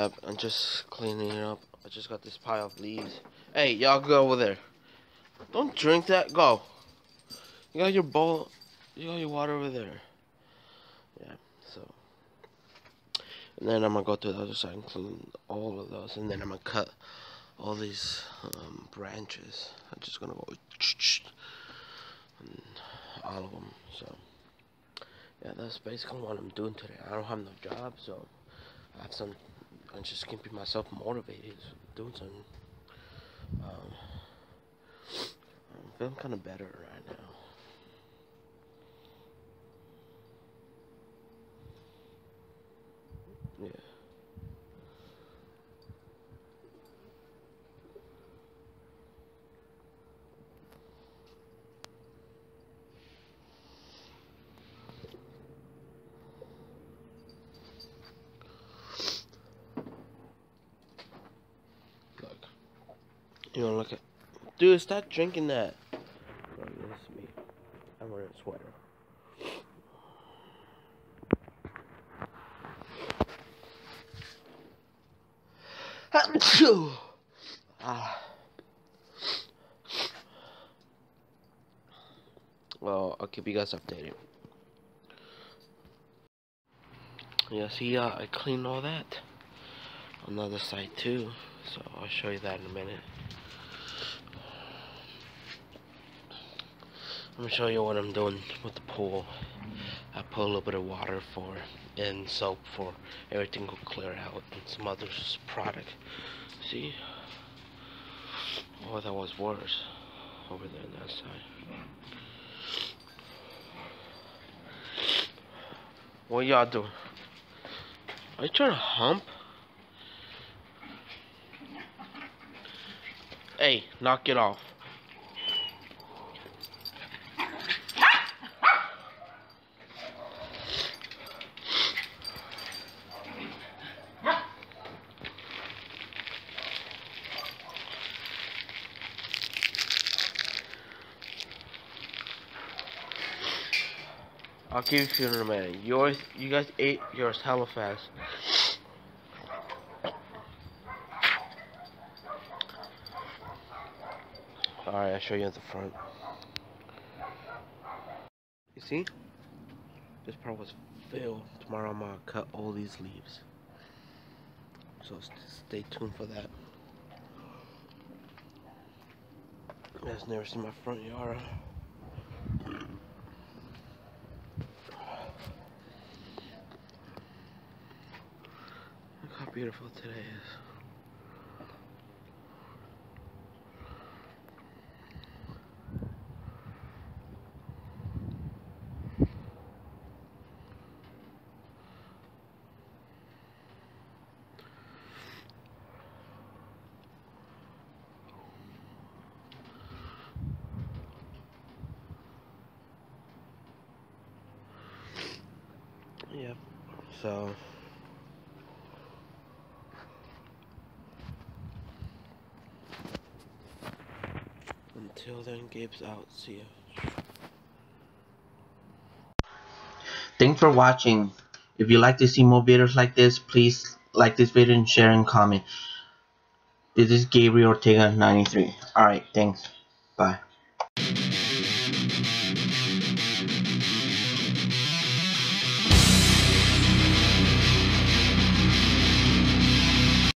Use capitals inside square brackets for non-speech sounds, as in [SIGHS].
Yep, I'm just cleaning it up. I just got this pile of leaves. Hey, y'all go over there. Don't drink that. Go. You got your bowl. You got your water over there. Yeah, so. And then I'm going to go to the other side and clean all of those. And then I'm going to cut all these um, branches. I'm just going to go all of them. So, yeah, that's basically what I'm doing today. I don't have no job, so I have some I'm just keeping myself motivated, doing something. Um, I'm feeling kind of better right now. Yeah. You wanna look at Dude, stop drinking that. Oh, this is me. I'm wearing a sweater. ah. [SIGHS] Well, I'll keep you guys updated. Yeah, see, uh, I cleaned all that on the side too, so I'll show you that in a minute. I'm gonna show you what I'm doing with the pool. I put a little bit of water for and soap for everything will clear out and some other product. See? Oh, that was worse over there on that side. What y'all doing? Are you trying to hump? Hey, knock it off. I'll give you in a minute. Yours, you guys ate yours hella fast. Alright, I'll show you at the front. You see? This part was filled. Tomorrow I'm gonna cut all these leaves. So stay tuned for that. You guys never seen my front yard. Look how beautiful today is. Yep. So Until then, Gabe's out. See ya. Thanks for watching. If you like to see more videos like this, please like this video and share and comment. This is Gabriel Ortega 93. Alright, thanks. Bye.